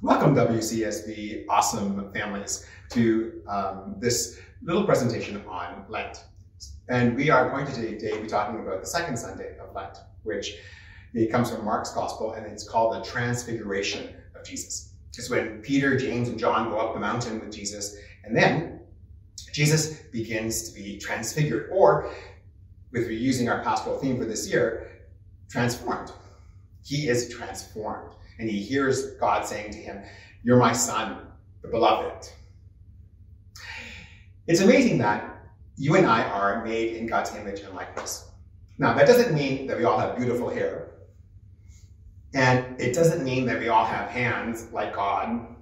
Welcome, WCDSB awesome families, to um, this little presentation on Lent. And we are going to today be talking about the second Sunday of Lent, which it comes from Mark's Gospel, and it's called the Transfiguration of Jesus. It's when Peter, James, and John go up the mountain with Jesus, and then Jesus begins to be transfigured, or with using our pastoral theme for this year, transformed. He is transformed and he hears God saying to him, You're my son, the beloved. It's amazing that you and I are made in God's image and likeness. Now, that doesn't mean that we all have beautiful hair. And it doesn't mean that we all have hands like God.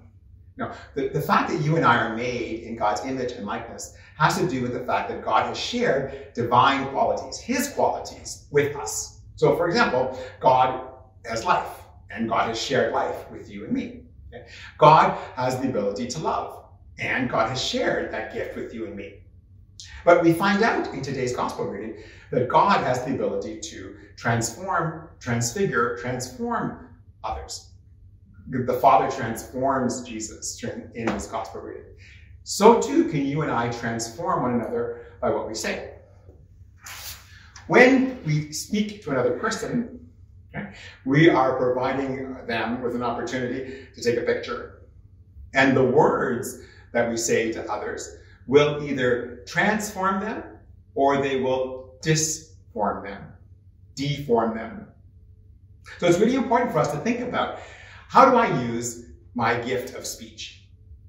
No, the, the fact that you and I are made in God's image and likeness has to do with the fact that God has shared divine qualities, his qualities, with us. So, for example, God has life and God has shared life with you and me. Okay? God has the ability to love, and God has shared that gift with you and me. But we find out in today's gospel reading that God has the ability to transform, transfigure, transform others. The Father transforms Jesus in this gospel reading. So too can you and I transform one another by what we say. When we speak to another person, We are providing them with an opportunity to take a picture. And the words that we say to others will either transform them or they will disform them, deform them. So it's really important for us to think about how do I use my gift of speech?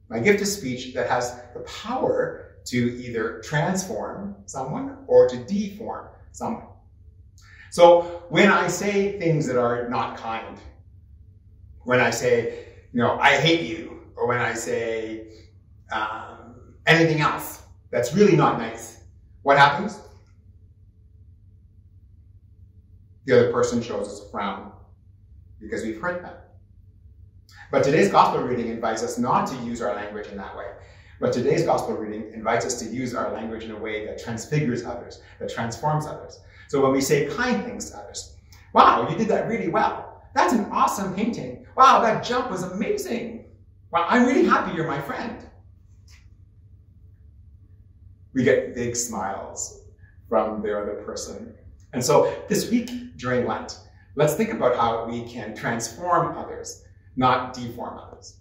My gift of speech that has the power to either transform someone or to deform someone. So when I say things that are not kind, when I say, you know, I hate you, or when I say um, anything else that's really not nice, what happens? The other person shows us a frown because we've hurt them. But today's gospel reading invites us not to use our language in that way. But today's gospel reading invites us to use our language in a way that transfigures others, that transforms others. So when we say kind things to others, wow, you did that really well. That's an awesome painting. Wow, that jump was amazing. Wow, I'm really happy you're my friend. We get big smiles from the other person. And so this week during Lent, let's think about how we can transform others, not deform others.